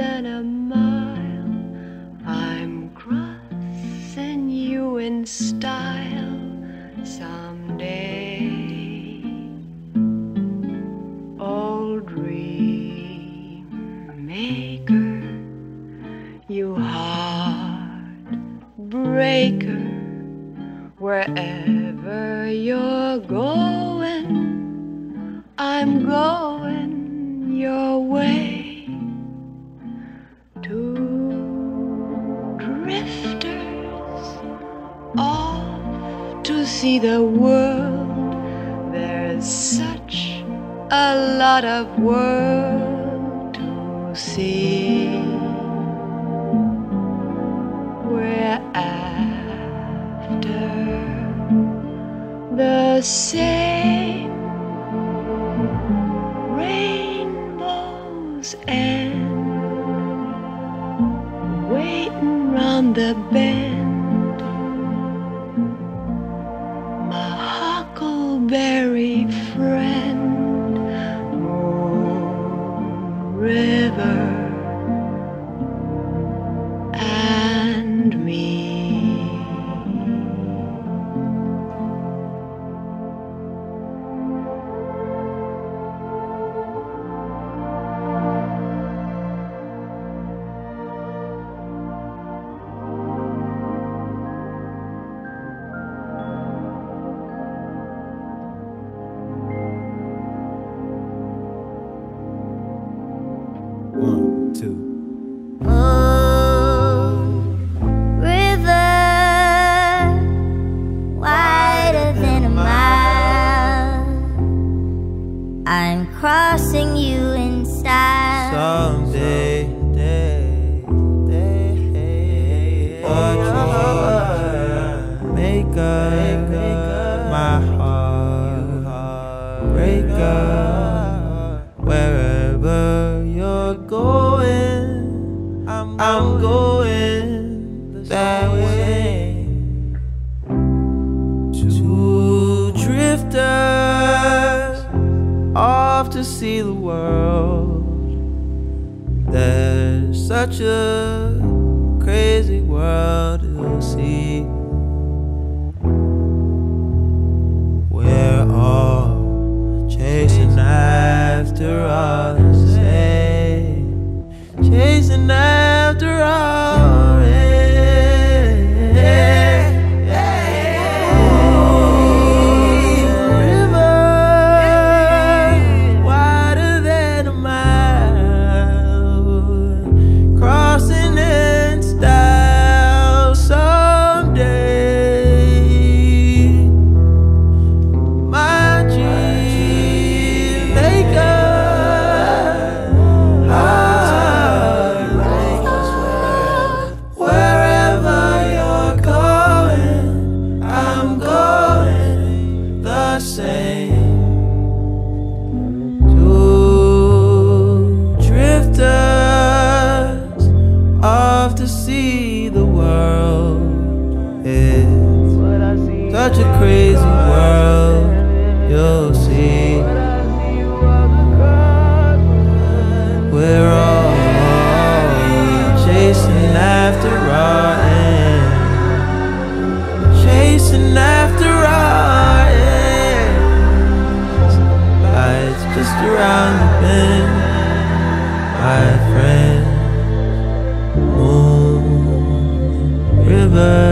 than a mile. I'm crossing you in style someday. Old dream maker, you heart breaker, wherever you're going, I'm going. See the world. There's such a lot of world to see. We're after the same rainbows and waiting round the bend. River, I'm crossing you in style. Someday, see the world. There's such a to see the world. It's such a crazy world. You'll river.